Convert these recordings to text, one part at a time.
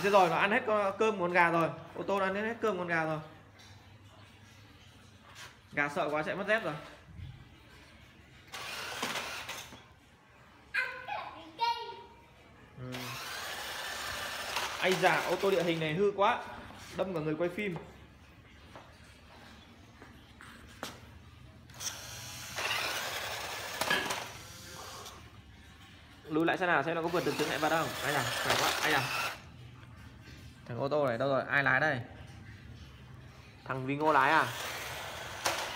Thế rồi, nó ăn hết ờ, cơm con gà rồi. Ô, tô nó ăn hết cơm con gà rồi. Gà sợ quá sẽ mất dép rồi. Ừ. Ây da ô tô địa hình này hư quá. Đâm cả người quay phim. Lùi lại xem nào, xem nó có vượt được chứng ngại vật không? Ai à khỏe quá, ai à thằng ô tô này đâu rồi? Ai lái đây? Thằng Vy Ngô lái à?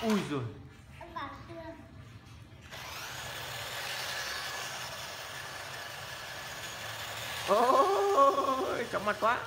Ui rồi ôi chóng mặt quá